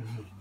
Mm-hmm.